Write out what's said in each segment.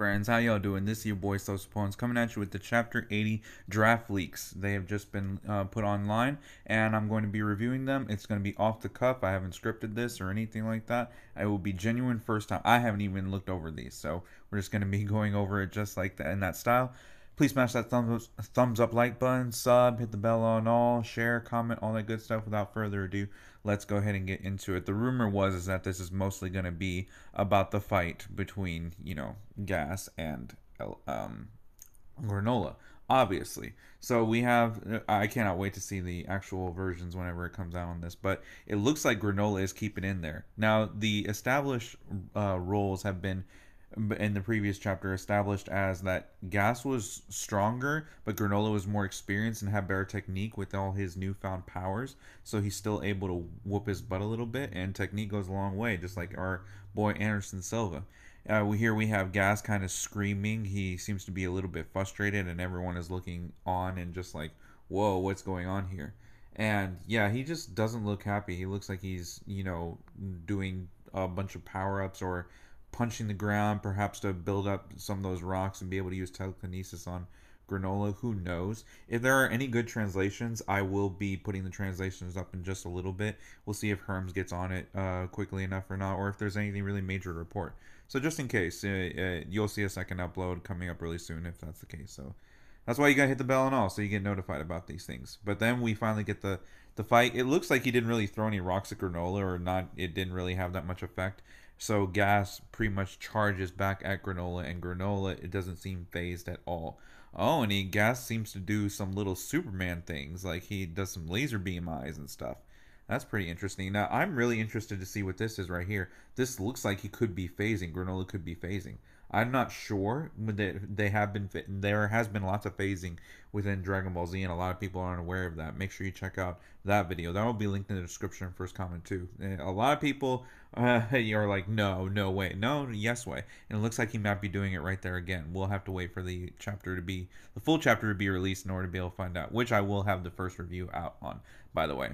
friends? How y'all doing? This is your boy Sosapotence coming at you with the Chapter 80 draft leaks. They have just been uh, put online, and I'm going to be reviewing them. It's going to be off the cuff. I haven't scripted this or anything like that. I will be genuine first time. I haven't even looked over these, so we're just going to be going over it just like that in that style. Please smash that thumbs up, thumbs up like button, sub, hit the bell on all, share, comment, all that good stuff. Without further ado, let's go ahead and get into it. The rumor was is that this is mostly going to be about the fight between you know Gas and um, Granolah, obviously. So we have. I cannot wait to see the actual versions whenever it comes out on this. But it looks like Granolah is keeping in there. Now the established uh, roles have been in the previous chapter established as that Gas was stronger, but Granolah was more experienced and had better technique with all his newfound powers. So he's still able to whoop his butt a little bit, and technique goes a long way, just like our boy Anderson Silva. Uh, we here we have Gas kind of screaming. He seems to be a little bit frustrated, and everyone is looking on and just like, "Whoa, what's going on here?" And yeah, he just doesn't look happy. He looks like he's you know doing a bunch of power ups or punching the ground, perhaps to build up some of those rocks and be able to use telekinesis on Granolah. Who knows? If there are any good translations, I will be putting the translations up in just a little bit. We'll see if Herms gets on it uh, quickly enough or not, or if there's anything really major to report. So just in case, uh, uh, you'll see a second upload coming up really soon if that's the case. So that's why you gotta hit the bell and all, so you get notified about these things. But then we finally get the the fight. It looks like he didn't really throw any rocks at Granolah, or not. It didn't really have that much effect. So Gas pretty much charges back at Granolah, and Granolah it doesn't seem phased at all. Oh, and he Gas seems to do some little Superman things, like he does some laser beam eyes and stuff. That's pretty interesting. Now I'm really interested to see what this is right here. This looks like he could be phasing. Granolah could be phasing. I'm not sure. They, they have been there has been lots of phasing within Dragon Ball Z, and a lot of people aren't aware of that. Make sure you check out that video. That will be linked in the description and first comment too. A lot of people uh, are like, no, no way, no, yes way, and it looks like he might be doing it right there again. We'll have to wait for the chapter to be the full chapter to be released in order to be able to find out, which I will have the first review out on, by the way.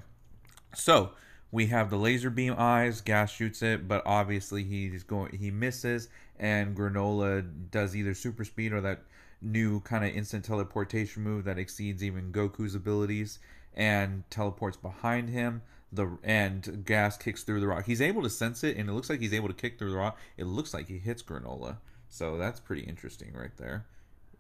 So we have the laser beam eyes. Gas shoots it, but obviously he's going. He misses, and Granolah does either super speed or that new kind of instant teleportation move that exceeds even Goku's abilities, and teleports behind him. The and Gas kicks through the rock. He's able to sense it, and it looks like he's able to kick through the rock. It looks like he hits Granolah, so that's pretty interesting right there.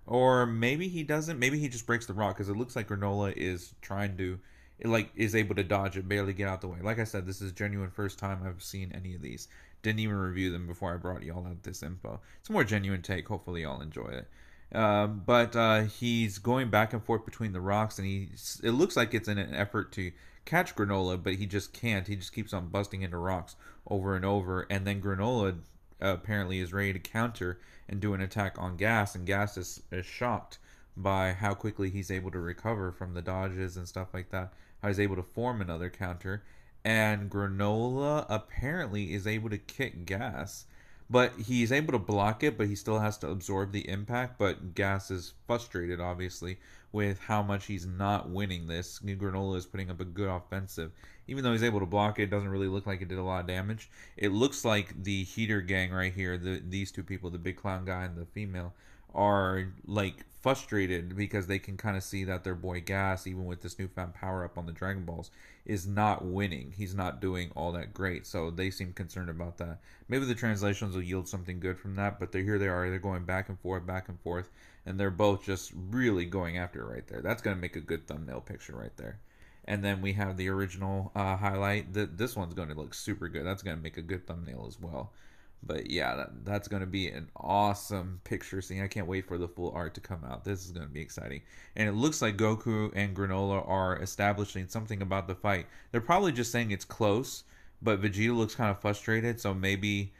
Or maybe he doesn't. Maybe he just breaks the rock because it looks like Granolah is trying to it like is able to dodge it, barely get out the way. Like I said, this is genuine first time I've seen any of these. Didn't even review them before I brought y'all out this info. It's a more genuine take. Hopefully y'all enjoy it. Uh, but uh, he's going back and forth between the rocks, and he it looks like it's in an effort to catch Granolah, but he just can't. He just keeps on busting into rocks over and over, and then Granolah uh, apparently is ready to counter and do an attack on Gas, and Gas is, is shocked by how quickly he's able to recover from the dodges and stuff like that. How he's able to form another counter. And Granolah apparently is able to kick Gas. But he's able to block it, but he still has to absorb the impact. But Gas is frustrated, obviously, with how much he's not winning this. Granolah is putting up a good offensive. Even though he's able to block it, it doesn't really look like it did a lot of damage. It looks like the Heeter gang right here, the these two people, the big clown guy and the female, are like frustrated because they can kind of see that their boy Gas, even with this newfound power up on the Dragon Balls, is not winning. He's not doing all that great. So they seem concerned about that. Maybe the translations will yield something good from that, but they're, here they are. They're going back and forth, back and forth, and they're both just really going after it right there. That's going to make a good thumbnail picture right there. And then we have the original uh, highlight. The, this one's going to look super good. That's going to make a good thumbnail as well. But yeah, that, that's going to be an awesome picture scene. I can't wait for the full art to come out. This is going to be exciting. And it looks like Goku and Granolah are establishing something about the fight. They're probably just saying it's close, but Vegeta looks kind of frustrated, so maybe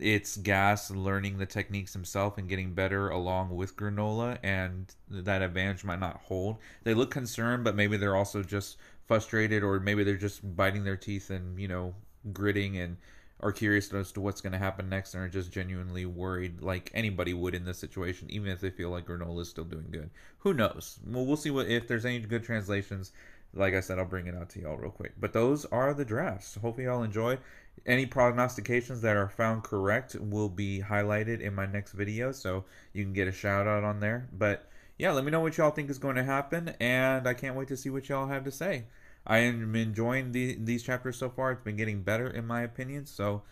it's Gas learning the techniques himself and getting better along with Granolah, and that advantage might not hold. They look concerned, but maybe they're also just frustrated, or maybe they're just biting their teeth and, you know, gritting and are curious as to what's going to happen next and are just genuinely worried like anybody would in this situation even if they feel like Granolah is still doing good. Who knows? Well we'll see what if there's any good translations like i said i'll bring it out to y'all real quick. But those are the drafts. Hopefully y'all enjoy. Any prognostications that are found correct will be highlighted in my next video, so you can get a shout out on there. But yeah, let me know what y'all think is going to happen, and I can't wait to see what y'all have to say. I am enjoying the, these chapters so far. It's been getting better, in my opinion. So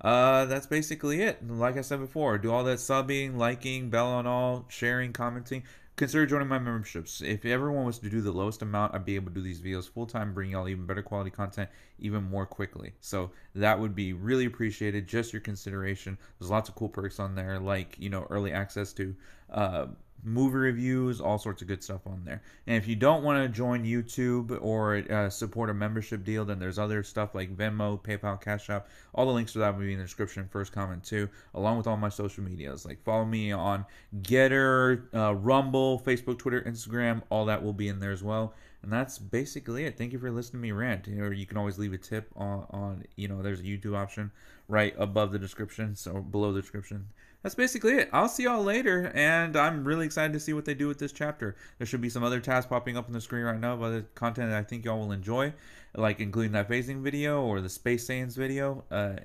uh, that's basically it. Like I said before, do all that subbing, liking, bell on all, sharing, commenting. Consider joining my memberships. If everyone was to do the lowest amount, I'd be able to do these videos full time, bring y'all even better quality content even more quickly. So that would be really appreciated. Just your consideration. There's lots of cool perks on there, like you know, early access to. Uh, movie reviews, all sorts of good stuff on there. And if you don't want to join YouTube or uh, support a membership deal, then there's other stuff like Venmo, PayPal, Cash App. All the links to that will be in the description, first comment too, along with all my social medias. Like follow me on Gettr, uh, Rumble, Facebook, Twitter, Instagram. All that will be in there as well. And that's basically it. Thank you for listening to me rant. Or you can always leave a tip on, on you know, there's a YouTube option right above the description, so below the description that's basically it. I'll see y'all later, and I'm really excited to see what they do with this chapter. There should be some other tasks popping up on the screen right now of other content that I think y'all will enjoy, like including that phasing video or the Space Saiyans video. Uh,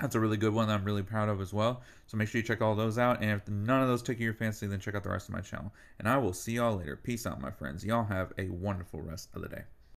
that's a really good one that I'm really proud of as well. So make sure you check all those out. And if none of those took your fancy, then check out the rest of my channel. And I will see y'all later. Peace out, my friends. Y'all have a wonderful rest of the day.